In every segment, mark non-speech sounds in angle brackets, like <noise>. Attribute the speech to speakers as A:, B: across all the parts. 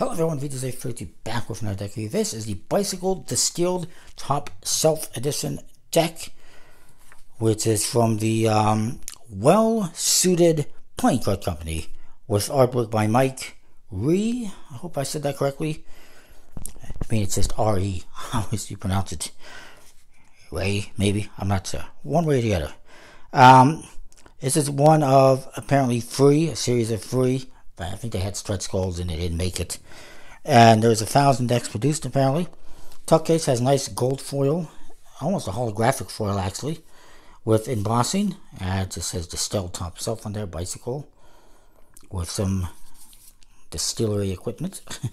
A: Hello everyone, Vita's A50 back with another deck. This is the Bicycle Distilled Top Shelf Edition deck, which is from the um, Well Suited Playing Card Company, with artwork by Mike Ree. I hope I said that correctly. I mean, it's just R-E. How is you pronounce it? Ray, maybe? I'm not sure. One way or the other. Um, this is one of apparently three, a series of three I think they had stretch goals and they didn't make it. And there was a thousand decks produced apparently. Tuck case has nice gold foil, almost a holographic foil actually, with embossing. And it just says distilled top shelf on there, bicycle, with some distillery equipment. <laughs>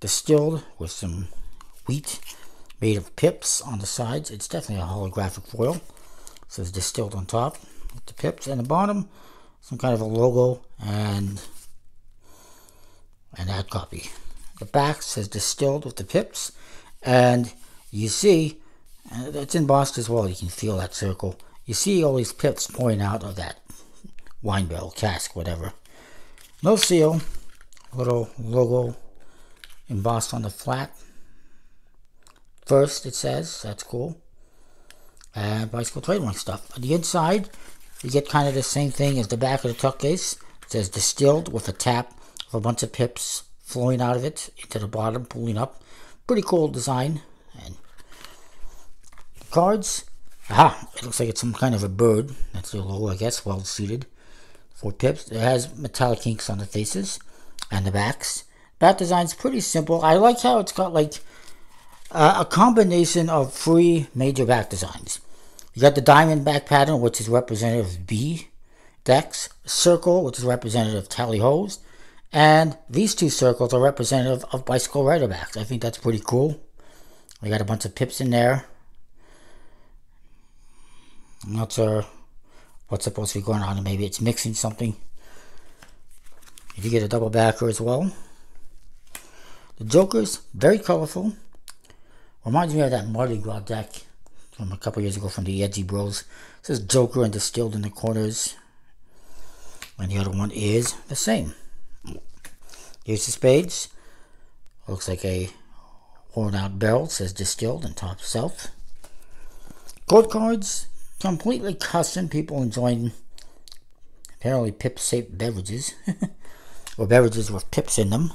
A: Distilled with some wheat made of pips on the sides. It's definitely a holographic foil. It says distilled on top with the pips. And the bottom, some kind of a logo and an ad copy. The back says distilled with the pips, and you see, it's embossed as well. You can feel that circle. You see all these pips pouring out of that wine barrel, cask, whatever. No seal, little logo embossed on the flat. First, it says, that's cool. And bicycle trademark stuff. On the inside, you get kind of the same thing as the back of the tuck case. It says distilled with a tap of a bunch of pips flowing out of it into the bottom, pulling up. Pretty cool design. And cards. Aha! it looks like it's some kind of a bird. That's the logo, I guess, well suited for pips. It has metallic inks on the faces and the backs. Back design's pretty simple. I like how it's got like uh, a combination of three major back designs. You got the diamond back pattern, which is representative of B decks, circle, which is representative of tally hos, and these two circles are representative of bicycle rider backs. I think that's pretty cool. We got a bunch of pips in there. I'm not sure what's supposed to be going on. Maybe it's mixing something. If you get a double backer as well. The Joker's very colorful. Reminds me of that Mardi Gras deck from a couple years ago from the Edgy Bros. It says Joker and distilled in the corners. And the other one is the same. Here's the spades. Looks like a worn out barrel. It says distilled and top shelf. Court cards. Completely custom. People enjoying apparently pip shaped beverages. <laughs> or beverages with pips in them.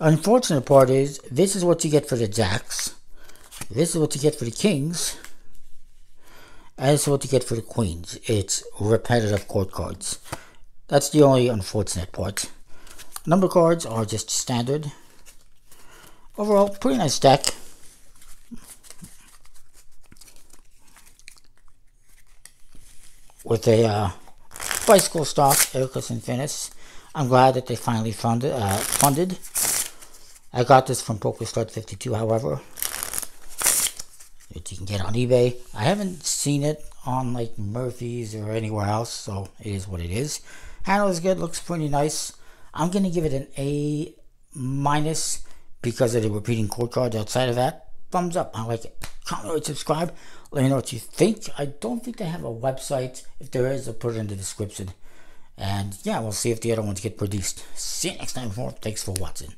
A: Unfortunate part is this is what you get for the jacks. This is what you get for the kings. And this is what you get for the queens. It's repetitive court cards. That's the only unfortunate part. Number cards are just standard. Overall, pretty nice deck. With a uh, bicycle stock, air cushion finish. I'm glad that they finally funded. Uh, funded. I got this from PokerStart 52, however that you can get on eBay. I haven't seen it on like Murphy's or anywhere else, so it is what it is. Handle is good, looks pretty nice. I'm gonna give it an A minus because of the repeating court cards outside of that. Thumbs up, I like it. Comment, subscribe. Let me know what you think. I don't think they have a website. If there is, I'll put it in the description. And yeah, we'll see if the other ones get produced. See you next time. Thanks for watching.